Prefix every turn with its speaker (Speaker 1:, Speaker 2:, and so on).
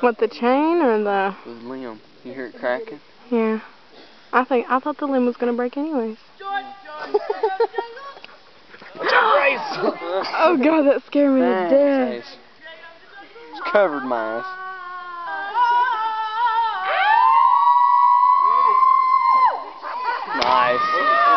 Speaker 1: What, the chain or the...
Speaker 2: The limb. You hear it cracking?
Speaker 1: Yeah. I think I thought the limb was going to break anyways. oh god, that scared me to death. Nice.
Speaker 2: It's covered my ass. nice.